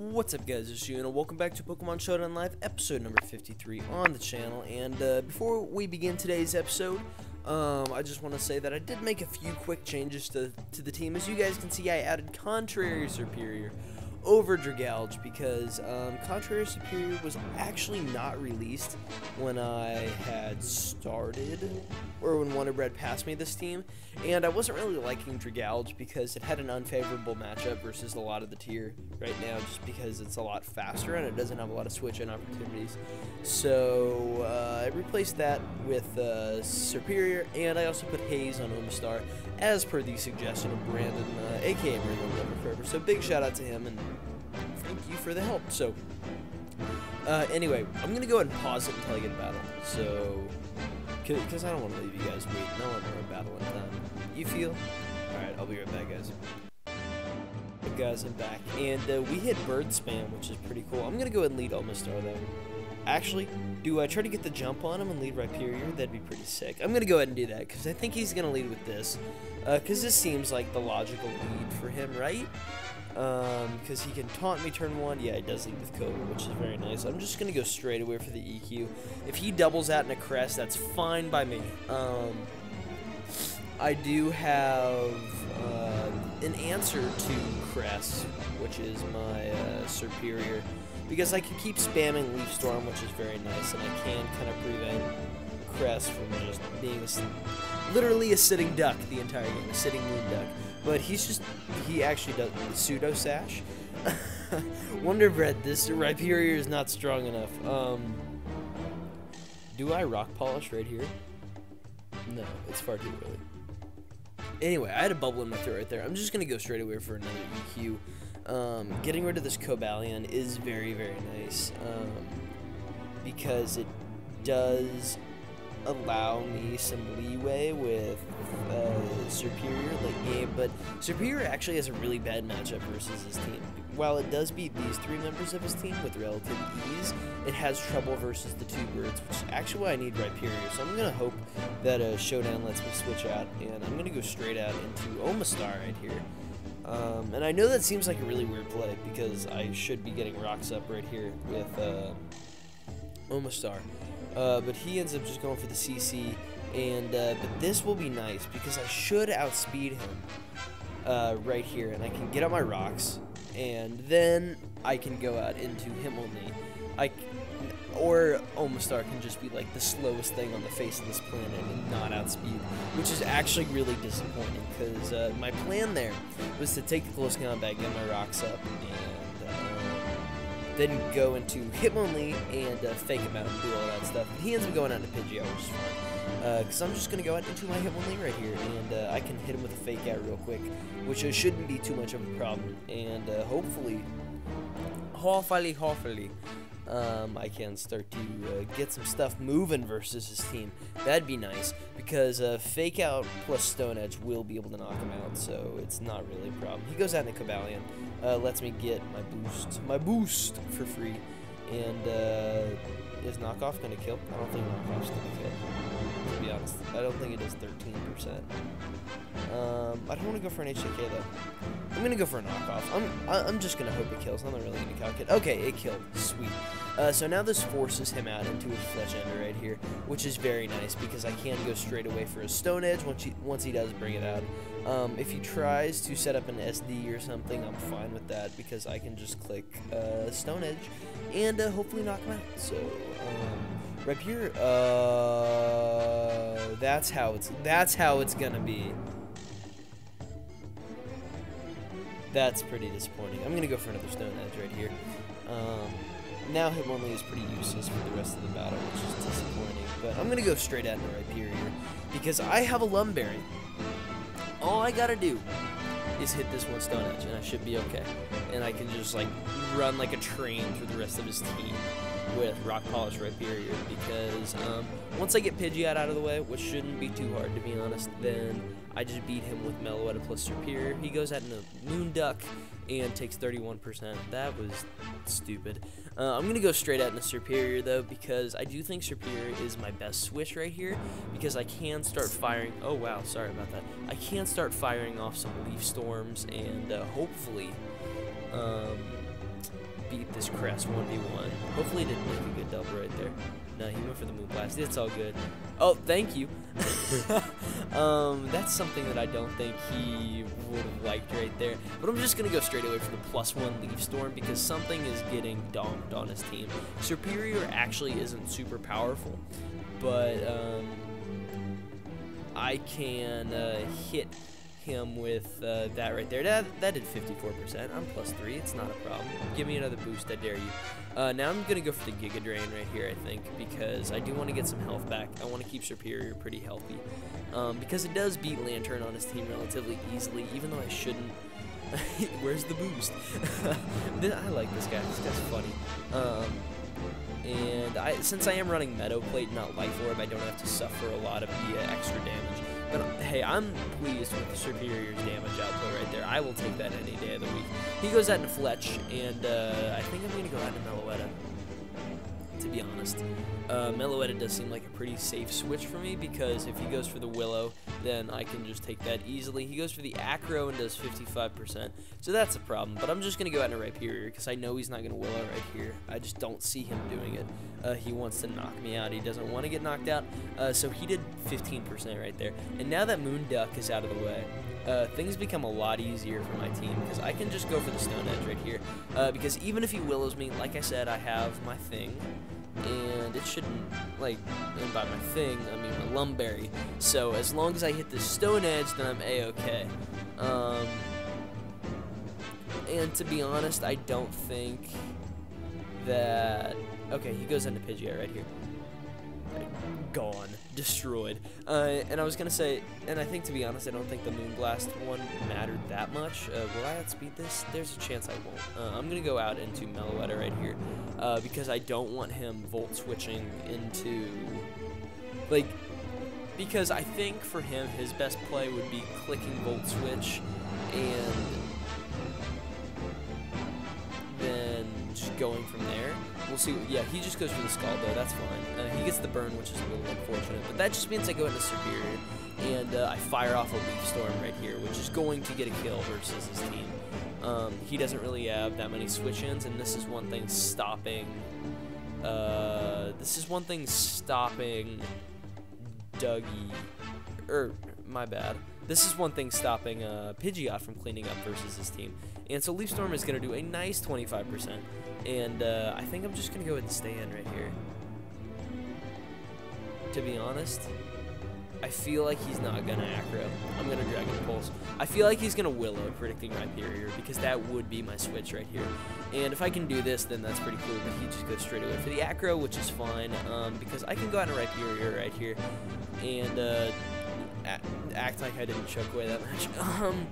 What's up guys, it's you and welcome back to Pokemon Showdown Live, episode number 53 on the channel, and uh, before we begin today's episode, um, I just want to say that I did make a few quick changes to, to the team. As you guys can see, I added Contrary Serperior over Dragalge because um, Contrary Serperior was actually not released when I had started, or when Wonder Bread passed me this team, and I wasn't really liking Dragalge because it had an unfavorable matchup versus a lot of the tier right now, just because it's a lot faster and it doesn't have a lot of switch-in opportunities. So uh, I replaced that with uh, Serperior, and I also put Haze on Omastar, as per the suggestion of Brandon, uh, aka Brandon Forever. So big shout out to him, and for the help. So, uh, anyway, I'm gonna go ahead and pause it until I get a battle. So, because I don't want to leave you guys waiting. I want to battle in time. You feel? Alright, I'll be right back, guys. Guys, I'm back. And uh, we hit bird spam, which is pretty cool. I'm gonna go ahead and lead Omastar, though. Actually, do I try to get the jump on him and lead Rhyperior? That'd be pretty sick. I'm to go ahead and do that, because I think he's to lead with this. Because uh, this seems like the logical lead for him, right? Because um, he can taunt me turn one. Yeah, he does lead with Cobra, which is very nice. I'm just going to go straight away for the EQ. If he doubles out in a crest, that's fine by me. Um, I do have uh, an answer to crest, which is my uh, Serperior because I can keep spamming Leaf Storm, which is very nice, and I can kind of prevent Crest from just being a, literally a sitting duck the entire game, a sitting moon duck. But he's just, he actually does pseudo sash. Wonder Bread, this Rhyperior is not strong enough. Um, do I rock polish right here? No, it's far too early. Anyway, I had a bubble in my throat right there. I'm just going to go straight away for another EQ. Um, getting rid of this Cobalion is very, very nice um, because it does allow me some leeway with uh, Serperior late game, but Serperior actually has a really bad matchup versus his team. While it does beat these three members of his team with relative ease, it has trouble versus the two birds, which is actually why I need Rhyperior. So I'm going to hope that a Showdown lets me switch out, and I'm going to go straight out into Omastar right here. Um, and I know that seems like a really weird play because I should be getting rocks up right here with uh, Omastar. Uh, but he ends up just going for the CC. And uh, but this will be nice because I should outspeed him uh, right here, and I can get up my rocks, and then I can go out into him only. I or Omastar can just be like the slowest thing on the face of this planet and not outspeed, which is actually really disappointing because uh, my plan there was to take the close combat, get my rocks up, and uh, then go into Hitmonlee and uh, fake him out and do all that stuff. But he ends up going out to Pidgeot, which is fine. Because uh, I'm just going to go out into my Hitmonlee right here, and uh, I can hit him with a fake out real quick, which uh, shouldn't be too much of a problem. And hopefully, hopefully, hopefully, um, I can start to uh, get some stuff moving versus his team. That'd be nice because uh, Fake Out plus Stone Edge will be able to knock him out, so it's not really a problem. He goes out into Cobalion, uh, lets me get my boost, my boost for free, and uh, is Knockoff going to kill? I don't think Knockoff's going to kill, to be honest. I don't think it is 13%. Um, I don't want to go for an HJK though. I'm gonna go for a knockoff. I'm I'm just gonna hope it kills. I'm not really gonna calculate. Okay, it killed. Sweet. Uh, so now this forces him out into his Fletchinder right here, which is very nice because I can go straight away for a Stone Edge once he once he does bring it out. Um, if he tries to set up an SD or something, I'm fine with that because I can just click uh, Stone Edge and uh, hopefully knock him out. So. Um, Rapier, uh, that's how it's, that's how it's gonna be. That's pretty disappointing. I'm to go for another Stone Edge right here. Um, now Hitmonlee is pretty useless for the rest of the battle, which is disappointing. But I'm going to go straight at Rhyperior because I have a Lumberry. All I got to do is hit this one Stone Edge, and I should be okay. And I can just, like, run like a train through the rest of his team with Rock Polish Rhyperior because um, once I get Pidgeot out of the way, which shouldn't be too hard to be honest, then I just beat him with Meloetta plus Serperior. He goes out in a Moon Duck and takes 31%. That was stupid. Uh, I'm going to go straight out in a Serperior, though, because I do think Serperior is my best switch right here, because I can start firing... Oh, wow, sorry about that. I can start firing off some Leaf Storms, and uh, hopefully... Um, beat this Crest 1v1. Hopefully he didn't make a good double right there. No, he went for the Moonblast. It's all good. Oh, thank you. um, that's something that I don't think he would have liked right there. But I'm just going to go straight away for the plus one Leaf Storm because something is getting domed on his team. Serperior actually isn't super powerful, but um, I can uh, hit him with uh, that right there. That, that did 54%. I'm plus 3. It's not a problem. Give me another boost, I dare you. Uh, now I'm going to go for the Giga Drain right here, I think, because I do want to get some health back. I want to keep Serperior pretty healthy. Um, because it does beat Lanturn on his team relatively easily, even though I shouldn't. Where's the boost? I like this guy. This guy's funny. Um, and I, since I am running Meadow Plate, not Life Orb, I don't have to suffer a lot of the uh, extra damage. But hey, I'm pleased with the Serperior's damage output right there. I will take that any day of the week. He goes out into Fletch, and uh, I think I'm going to go out into Meloetta, to be honest. Uh, Meloetta does seem like a pretty safe switch for me because if he goes for the Willow, then I can just take that easily. He goes for the Acro and does 55%, so that's a problem. But I'm just going to go out into Rhyperior because I know he's not going to Willow right here. I just don't see him doing it. Uh, he wants to knock me out. He doesn't want to get knocked out, uh, so he did 15% right there. And now that Moon Duck is out of the way, uh, things become a lot easier for my team because I can just go for the Stone Edge right here. Uh, because even if he Willows me, like I said, I have my thing and it shouldn't, like, and by my thing, I mean my Lum Berry. So as long as I hit the Stone Edge, then I'm A-okay. Um, and to be honest, I don't think that... Okay, he goes into Pidgeot right here. Gone. Destroyed. Uh, and I was to say, and I think to be honest, I don't think the Moonblast one mattered that much. Uh, will I outspeed this? There's a chance I won't. Uh, I'm to go out into Meloetta right here uh, because I don't want him Volt switching into... Like, because I think for him, his best play would be clicking Volt Switch and then just going from there. We'll see. Yeah, he just goes for the Scald, though. That's fine. Uh, he gets the burn, which is a little unfortunate. But that just means I go into Serperior, and uh, I fire off a Leaf Storm right here, which is going to get a kill versus his team. Um, he doesn't really have that many switch-ins, and this is one thing stopping... Uh, this is one thing stopping Dougie... Er, my bad. This is one thing stopping uh, Pidgeot from cleaning up versus his team. And so Leaf Storm is going to do a nice 25%. And uh, I think I'm just going to go ahead and stay in right here. To be honest, I feel like he's not going to Acro. I'm going to Dragon Pulse. I feel like he's going to Willow, predicting Rhyperior, because that would be my switch right here. And if I can do this, then that's pretty cool, but he just goes straight away for the Acro, which is fine, um, because I can go out and Rhyperior right here. And, uh, act like I didn't choke away that much. Um,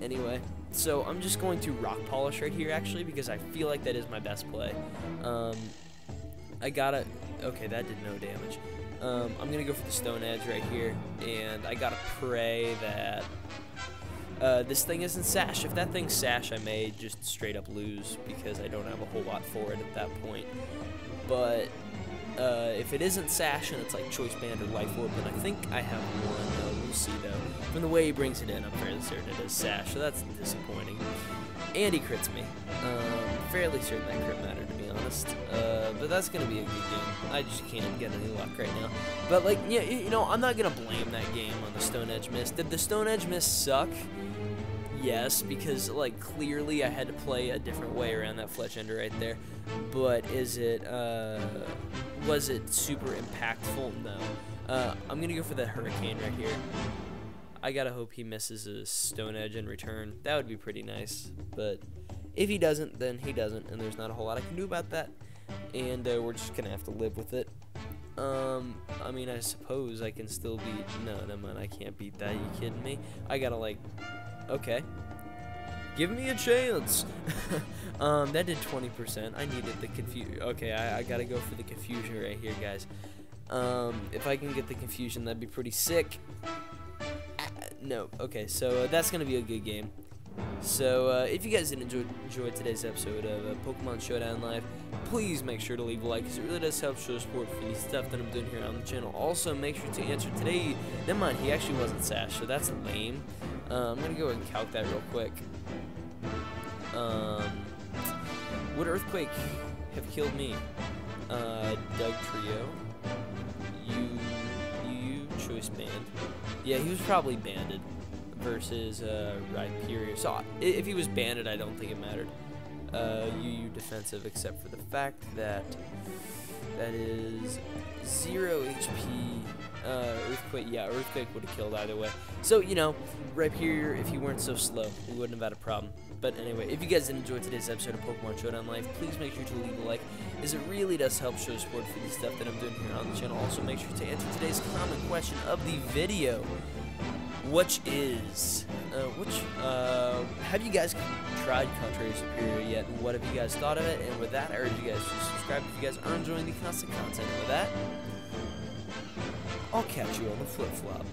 anyway, so I'm just going to Rock Polish right here, actually, because I feel like that is my best play. Um, I gotta... Okay, that did no damage. Um, I'm gonna go for the Stone Edge right here, and I gotta pray that uh, this thing isn't Sash. If that thing's Sash, I may just straight up lose, because I don't have a whole lot for it at that point. But uh, if it isn't Sash and it's like Choice Band or Life Orb, then I think I have one. See though. From the way he brings it in, I'm fairly certain it is Sash, so that's disappointing. And he crits me. Um, fairly certain that crit mattered, to be honest. Uh, but that's going to be a good game. I just can't get any luck right now. But, like, yeah, you know, I'm not going to blame that game on the Stone Edge miss. Did the Stone Edge miss suck? Yes, because, like, clearly I had to play a different way around that Fletchinder right there. But is it, uh, was it super impactful? No. Uh, I'm going to go for the Hurricane right here. I gotta hope he misses a Stone Edge in return. That would be pretty nice. But if he doesn't, then he doesn't, and there's not a whole lot I can do about that. And uh, we're just gonna have to live with it. Um, I mean, I suppose I can still beat. No, no, man, I can't beat that. you kidding me? I gotta like. Okay. Give me a chance. um, that did 20%. I needed the confusion. Okay, I, I gotta go for the confusion right here, guys. Um, if I can get the confusion, that'd be pretty sick no. Okay, so uh, that's going to be a good game. So, uh, if you guys did enjoy, enjoy today's episode of uh, Pokemon Showdown Live, please make sure to leave a like, because it really does help show support for the stuff that I'm doing here on the channel. Also, make sure to answer today. Never mind, he actually wasn't Sash, so that's lame. Uh, I'm going to go and calc that real quick. Um, Would Earthquake have killed me? Uh, Doug Trio. You, you, band. Yeah, he was probably banded versus uh, Rhyperior. So if he was banded, I don't think it mattered. Uh, UU defensive, except for the fact that that is zero HP. Uh, earthquake, yeah, earthquake would have killed either way. So you know, Rhyperior, if he weren't so slow, we wouldn't have had a problem. But anyway, if you guys did enjoy today's episode of Pokemon Showdown Live, please make sure to leave a like, as it really does help show support for the stuff that I'm doing here on the channel. Also, make sure to answer today's common question of the video, which is, uh, which, uh, have you guys tried Contrary Serperior yet? What have you guys thought of it? And with that, I urge you guys to subscribe if you guys are enjoying the constant content. And with that, I'll catch you on the flip flop.